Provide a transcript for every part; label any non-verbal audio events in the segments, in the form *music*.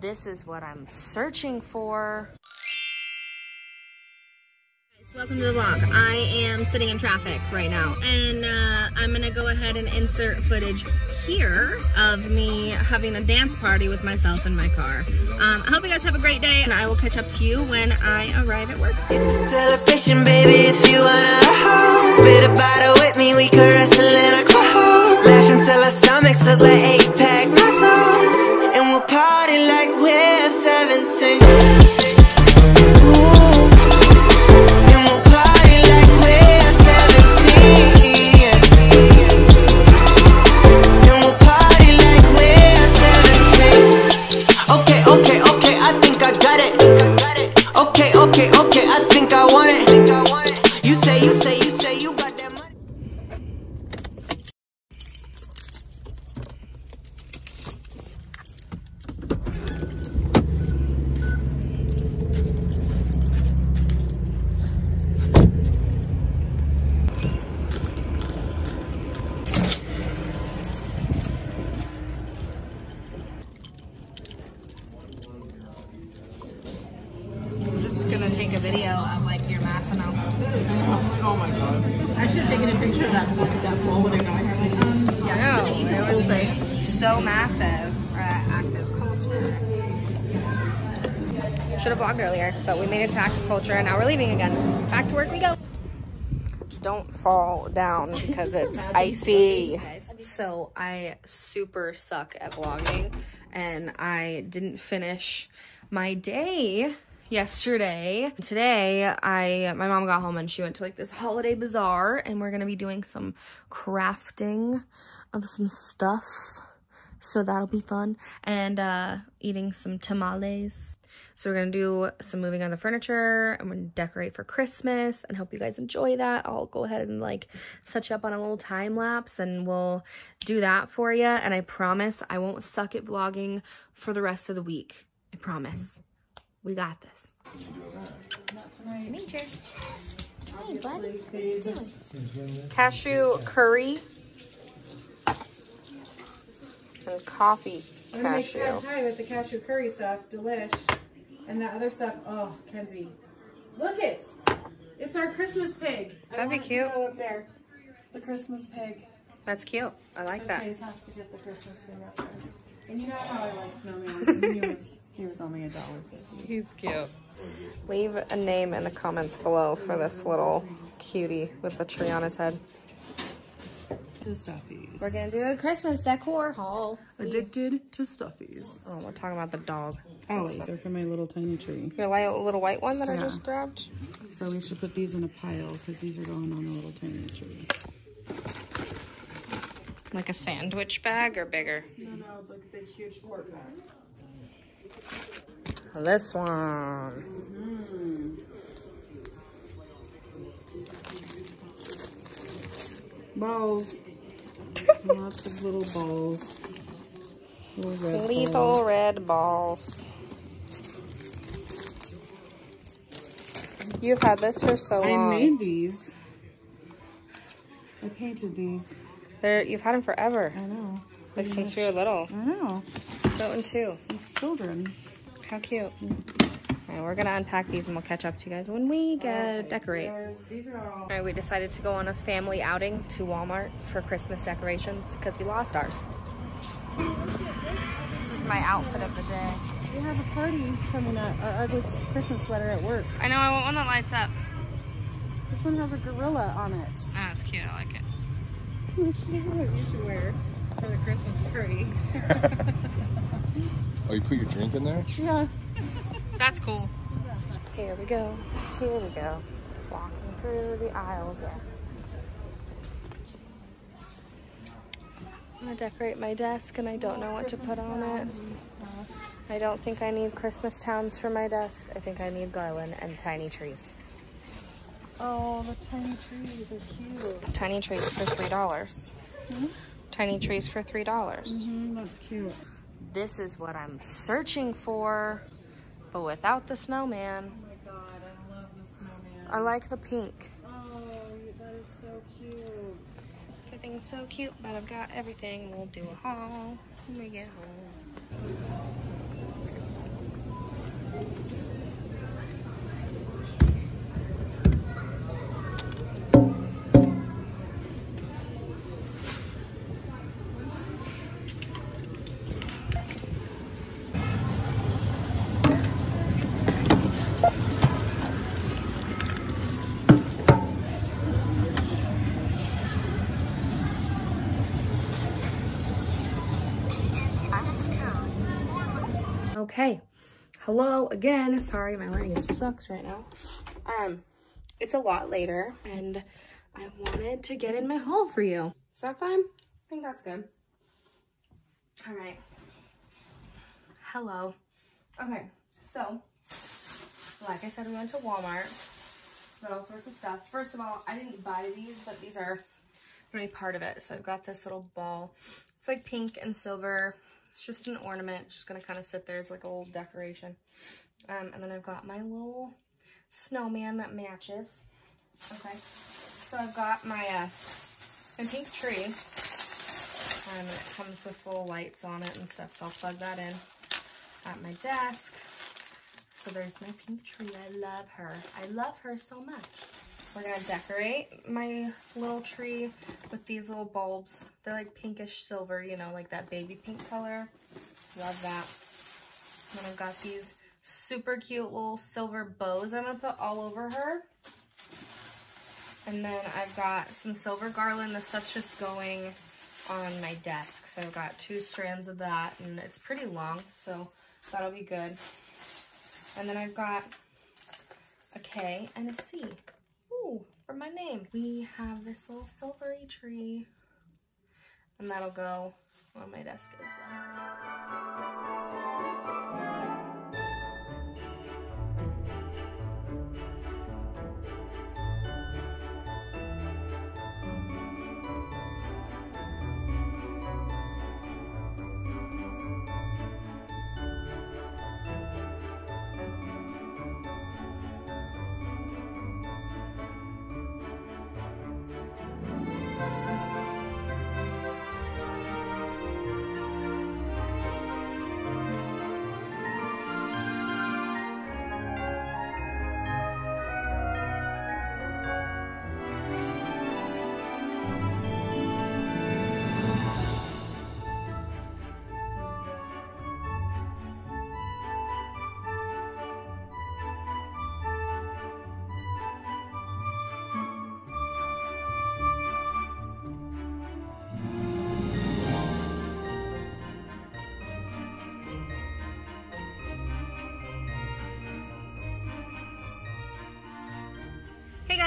This is what I'm searching for. Welcome to the vlog. I am sitting in traffic right now and uh, I'm gonna go ahead and insert footage here of me having a dance party with myself in my car. Um, I hope you guys have a great day and I will catch up to you when I arrive at work. It's a celebration, baby, if you wanna Spit a bottle with me, we can wrestle in a crowd Laugh until our stomachs look like eight-pack muscles And we'll party like we're take a video of like your mass amounts of food. Oh my god. I should have taken a picture of that that bowl when I got here. Like, um, yeah, I know, it was like so massive for active culture. Should have vlogged earlier, but we made it to active culture and now we're leaving again. Back to work we go. Don't fall down *laughs* because it's icy. So I super suck at vlogging and I didn't finish my day yesterday. Today, I my mom got home and she went to like this holiday bazaar and we're gonna be doing some crafting of some stuff. So that'll be fun. And uh eating some tamales. So we're gonna do some moving on the furniture. I'm gonna decorate for Christmas and hope you guys enjoy that. I'll go ahead and like set you up on a little time lapse and we'll do that for you. And I promise I won't suck at vlogging for the rest of the week. I promise. We got this. Nature. Hey, buddy. What are you doing? Cashew curry and coffee I'm gonna make cashew. pad thai with the cashew curry stuff, delish, and that other stuff. Oh, Kenzie, look it! It's our Christmas pig. I That'd be want it to cute. Go up there, the Christmas pig. That's cute. I like so that. Chase has to get the Christmas pig up there. And you know how I like snowman. *laughs* he was only a dollar fifty. He's cute. Leave a name in the comments below for this little cutie with the tree on his head. The stuffies. We're gonna do a Christmas decor haul. Addicted to stuffies. Oh, we're talking about the dog. Oh, these are for my little tiny tree. Your li- little white one that I just grabbed. So we should put these in a pile because these are going on the little tiny tree. Like a sandwich bag or bigger? No, no, it's like a big, huge quart bag. This one. Balls. *laughs* Lots of little balls. Little red Lethal balls. red balls. You've had this for so I long. I made these. I painted these. They're, you've had them forever. I know. Like since much- we were little. I know. Goten too. Since children. How cute. Alright, we're gonna unpack these and we'll catch up to you guys when we get decorate. These are all. Alright, we decided to go on a family outing to Walmart for Christmas decorations because we lost ours. This is my outfit of the day. We have a party coming up. Our ugly Christmas sweater at work. I know, I want one that lights up. This one has a gorilla on it. Ah, oh, it's cute, I like it. *laughs* this is what you should wear for the Christmas party. *laughs* Oh, you put your drink in there? yeah. That's cool. Here we go. Here we go. Walking through the aisles there. I'm gonna decorate my desk and I don't know what to put on it. I don't think I need Christmas towns for my desk. I think I need garland and tiny trees. Oh, the tiny trees are cute. Tiny trees for three dollars. Tiny trees for three dollars. Mm -hmm, that's cute. This is what I'm searching for, but without the snowman. Oh my god, I love the snowman. I like the pink. Oh, that is so cute. Everything's so cute, but I've got everything. We'll do a haul when we get home. Okay, hello again. Sorry, my lighting sucks right now. Um, it's a lot later and I wanted to get in my haul for you. Is that fine? I think that's good. All right. Hello. Okay, so like I said, we went to Walmart, got all sorts of stuff. First of all, I didn't buy these, but these are gonna be part of it. So I've got this little ball. It's like pink and silver. It's just an ornament. It's just gonna kind of sit there as like a little decoration. Um, and then I've got my little snowman that matches. Okay, so I've got my, uh, my pink tree. Um, and it comes with full lights on it and stuff, so I'll plug that in at my desk. So there's my pink tree. I love her. I love her so much. We're gonna decorate my little tree with these little bulbs. They're like pinkish silver, you know, like that baby pink color. Love that. And I've got these super cute little silver bows I'm gonna put all over her. And then I've got some silver garland. This stuff's just going on my desk. So I've got two strands of that and it's pretty long, so that'll be good. And then I've got a K and a C. For my name. We have this little silvery tree and that'll go on my desk as well.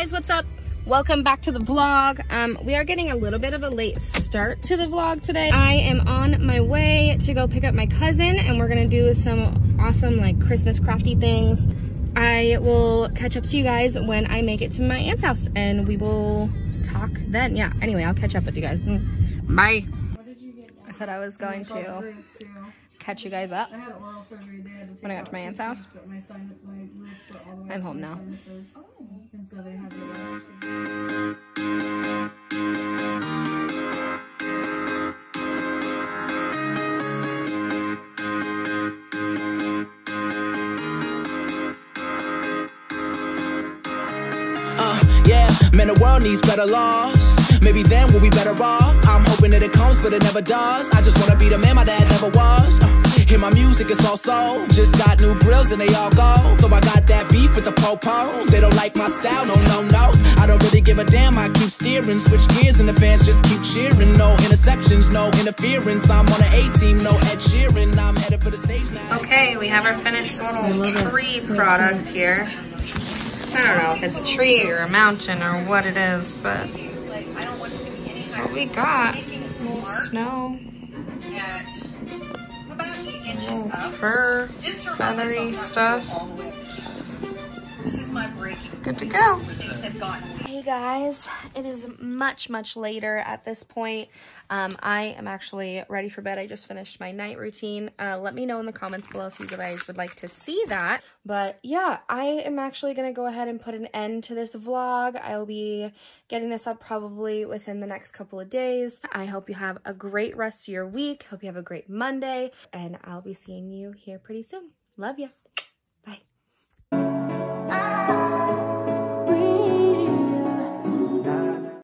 Guys, what's up? Welcome back to the vlog. Um, we are getting a little bit of a late start to the vlog today. I am on my way to go pick up my cousin and we're gonna do some awesome like Christmas crafty things. I will catch up to you guys when I make it to my aunt's house and we will talk then. Yeah, anyway, I'll catch up with you guys. Mm, Bye. I said I was going to catch you guys up. When I got to my aunt's house? I'm home now. And so they have the Uh, yeah, man, the world needs better laws. Maybe then we'll be better off. I'm hoping that it comes, but it never does. I just wanna be the man my dad never was. Uh, hear my music, it's all soul. Just got new grills and they all go. So I got that beef with the popo. They don't like my style, no, no, no. I don't really give a damn, I keep steering. Switch gears and the fans just keep cheering. No interceptions, no interference. I'm on an A team, no Ed Sheeran. I'm headed for the stage now. Okay, we have our finished little tree product here. I don't know if it's a tree or a mountain or what it is, but that's what we got. Little snow, little fur, feathery stuff. Good to go. Hey guys, it is much, much later at this point. Um, I am actually ready for bed. I just finished my night routine. Uh, let me know in the comments below if you guys would like to see that. But yeah, I am actually going to go ahead and put an end to this vlog. I'll be getting this up probably within the next couple of days. I hope you have a great rest of your week. Hope you have a great Monday. And I'll be seeing you here pretty soon. Love you.